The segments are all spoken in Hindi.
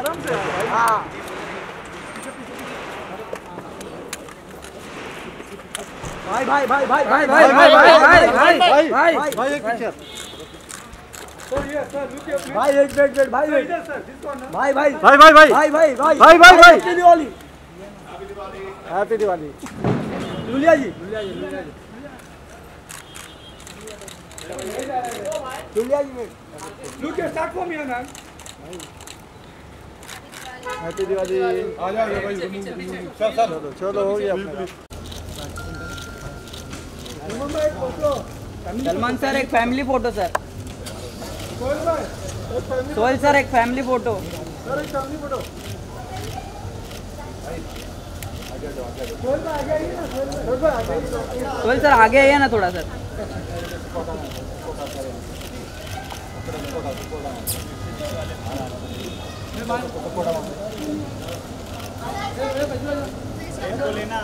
आराम से हाँ भाई भाई भाई भाई भाई भाई भाई भाई भाई भाई भाई भाई एक पिक्चर भाई वेट वेट वेट भाई वेट भाई भाई भाई भाई भाई भाई भाई भाई भाई, भाई, भाई। हैप्पी दिवाली हैप्पी दिवाली लुलिया जी Iulia ji Iulia ji look start from here ma'am happy Diwali आ जाओ भाई सर सर चलो। चलो हो गया सलमान सर एक family photo sir. Sohail sir एक फैमिली फ़ोटो सर एक फैमिली फ़ोटो सोहेल भाई आगे आइए ना थोड़ा सर। सर। लेना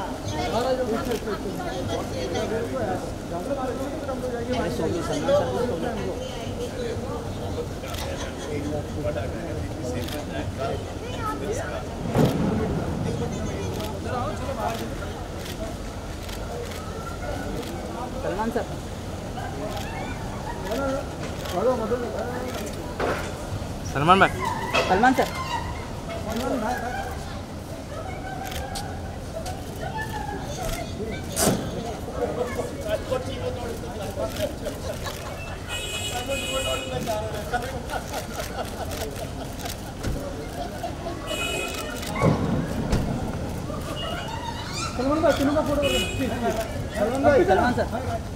सलमान सलमान भाई। सलमान सर। सलमान भाई Salman sir.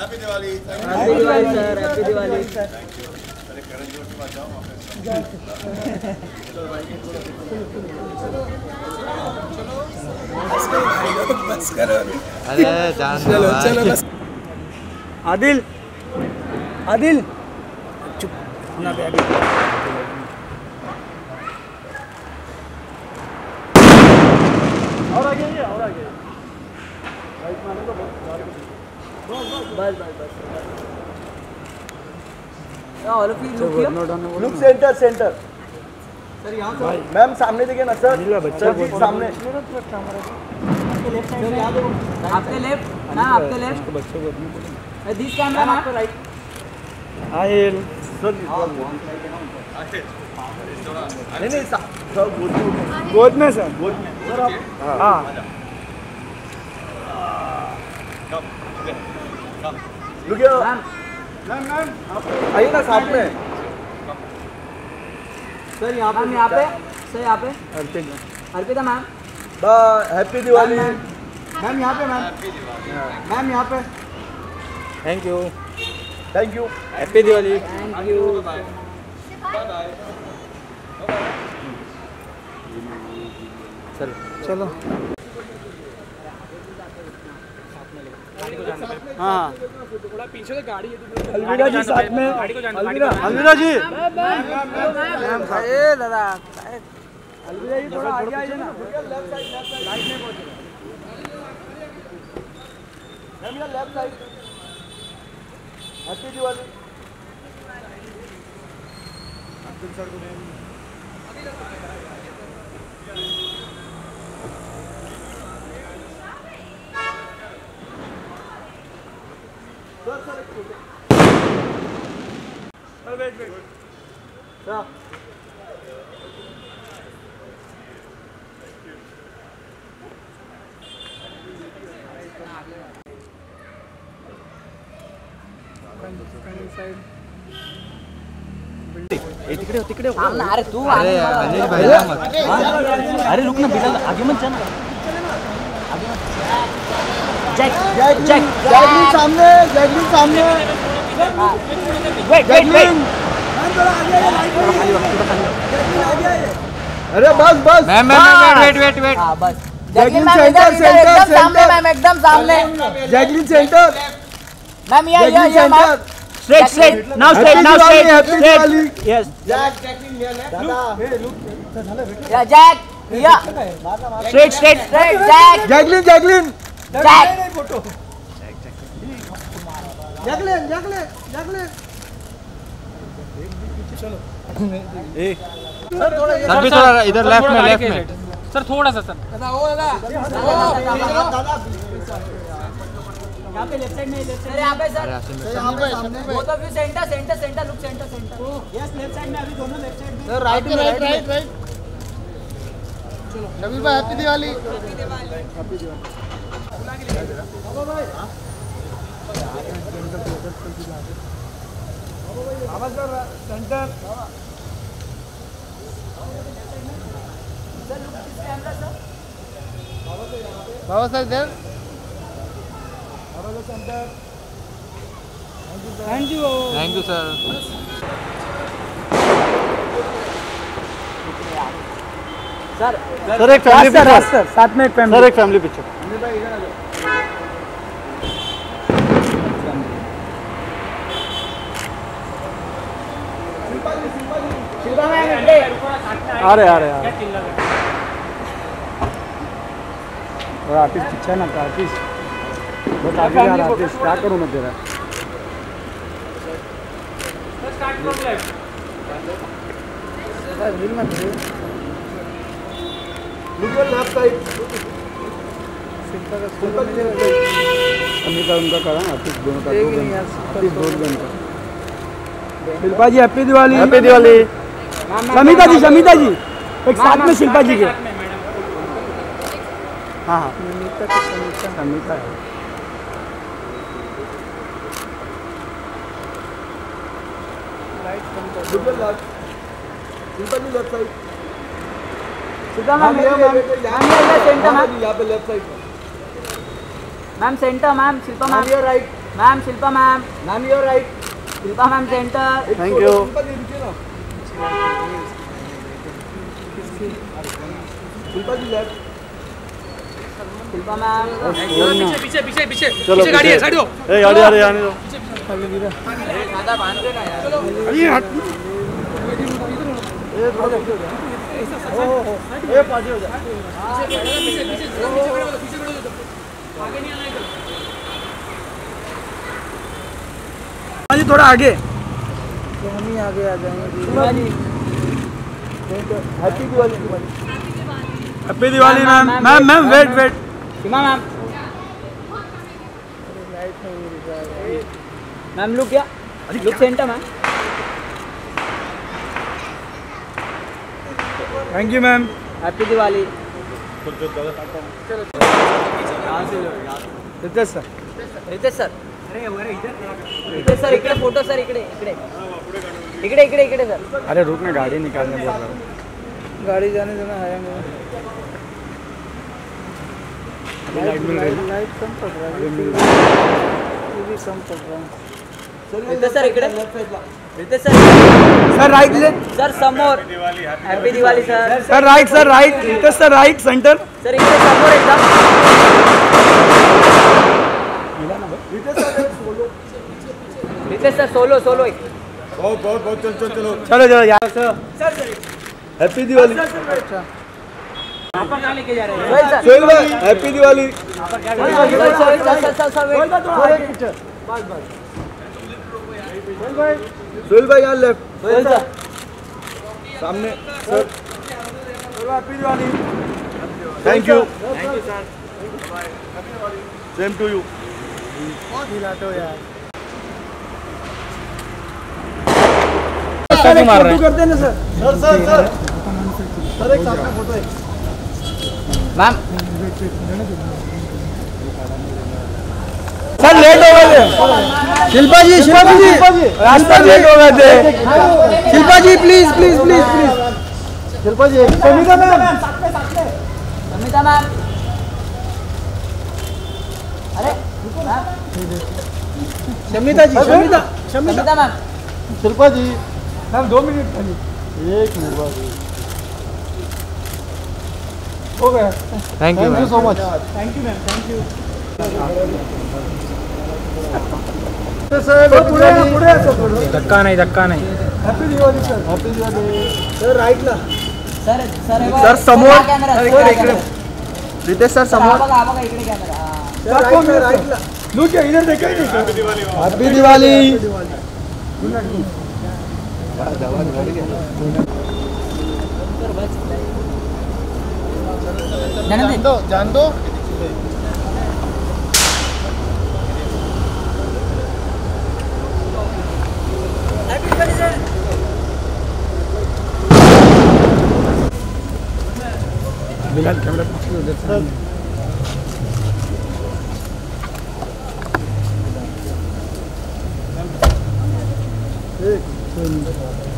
Happy Diwali happy Diwali sir happy Diwali sir thank you अरे करण वापस चलो भाई चलो बस करो अरे जान चलो चलो बस आदिल आदिल। चुप और आगे और आगे। बस बस बस all of you look here look centre centre. Sir यहाँ से मैम सामने देखिए ना सर। सर जी सामने। आपके लेफ़्ट ना आपके लेफ़्ट बच्चों को अभी दिस कैमरा आपके राइट आहिल सर नहीं नहीं सर गोद में गोद में सर। गोद में सर आप हाँ। रुकिए। मैम। मैम मैम आइए ना साथ में। सर यहाँ मैम यहाँ पे। सर यहाँ पे। Arpita Arpita ma'am. Happy Diwali. Ma'am यहाँ पे मैम। मैम यहाँ पे। Thank you thank you happy Diwali thank you चलो। हाँ। अलविदा जी साथ में। अलविदा। अलविदा जी। ए दादा अलविदा जी थोड़ा आगे आइए ना। लेफ़्ट राइट में पहुँचे। Left side happy Diwali sir sir एक photo sir wait wait sir अरे तू अरे आगे मत। भाई अरे रुक ना बिलाल आगे मत जाना आगे मत जैक जैक जैकलिन सामने जैकलिन सामने वेट वेट वेट अरे बस बस ma'am ma'am wait wait wait हाँ बस जैकलिन सेंटर सेंटर सामने मैम एकदम सामने जैकलिन सेंटर मैम ये ये ये ma'am straight, straight. Now straight, now straight, straight. Yes. Jack, Jacking here, Look, hey, look. Yeah, Jack. Yeah. Straight, straight, straight. Jack. Jacqueline, Jacqueline. या straight straight straight Jack Jacqueline Jacqueline Jack Jacqueline Jacqueline Jacqueline sir भी थोड़ा इधर लेफ़्ट में लेफ़्ट में। सर थोड़ा सा सर। यहाँ पे लेफ़्ट साइड में लेफ़्ट साइड यहाँ पे sir. Both of you centre centre centre look centre centre yes left side में अभी दोनों लेफ़्ट साइड में। राइट में राइट राइट राइट नबील भाई हैप्पी दिवाली सेंटर बाबा सर इधर। Thank you thank you sir sir sir एक फैमिली पिक्चर साथ में एक सर एक फैमिली पिक्चर आ रहे आ रहे आ रहे और आर्टिस्ट पीछे है ना तो आर्टिस्ट बहुत आगे जा रहा है आर्टिस्ट क्या करूँ मैं तेरा? अमिता उनका करा ना दोनों का दो गन का शिल्पा जी हैप्पी दिवाली हैप्पी दिवाली समिता जी समिता जी एक साथ में शिल्पा जी के हाँ हाँ समिता है सेंटर मैम यहाँ पे left side ma'am centre ma'am Shilpa ma'am your right ma'am Shilpa ma'am ma'am your right Shilpa ma'am centre thank you Shilpa ji left Shilpa ma'am पीछे पीछे पीछे पीछे पीछे गाड़ी है साइड हो ए गाड़ी आ रही है आने दो दादा बाँध देना यार ए पाजी हो जा हाँ जी थोड़ा आगे। हम ही आगे आ जाएँगे। Happy Diwali. Happy Diwali ma'am. Ma'am ma'am wait wait. Seema ma'am. Ma'am look या। Look centre ma'am. Thank you ma'am. Happy Diwali. Ritesh sir. Ritesh sir. Ritesh sir इकडे फ़ोटो सर इकडे इकडे। इकडे इकडे इकडे सर। अरे रुक ना गाड़ी निकालने बोल रहा हूँ। गाड़ी जाने देना है लाइट मिल रही लाइट कम पड़ रहा है। ये भी कम पड़ रहा है। रितेश सर इकडे। सर सर राइट ले सर समोर happy Diwali sir sir right sir right Ritesh sir right centre sir इकडे समोर एकदम रितेश सर सोलो सोलो एक चलो चलो यार सर हैप्पी दिवाली आपण कहाँ लेके जा रहे हैं सर सोहेल भाई happy Diwali sir sir sir sir sir. Sohail भाई यहाँ लेफ़्ट सोहेल सर। सामने sir happy Diwali thank you same to you बहुत मार रहे हैं करते ना sir sir sir sir sir एक साथ में फ़ोटो है। मैम लेट हो गए थे। शिल्पा जी शिल्पा जी रास्ता लेट हो गए थे। Shilpa ji please please please please Shilpa ji Shamita ma'am Shamita ma'am. अरे शमिता जी शमिता शमिता मैम। शिल्पा जी मैम दो मिनट खाली। एक मिनट बाद okay thank you so much thank you ma'am thank you धक्का नहीं धक्का नहीं सर समोर रितेश सर समोर हॅपी दिवाळी जान दो जान दो। बिलाल कैमरा पकड़ लो सर एक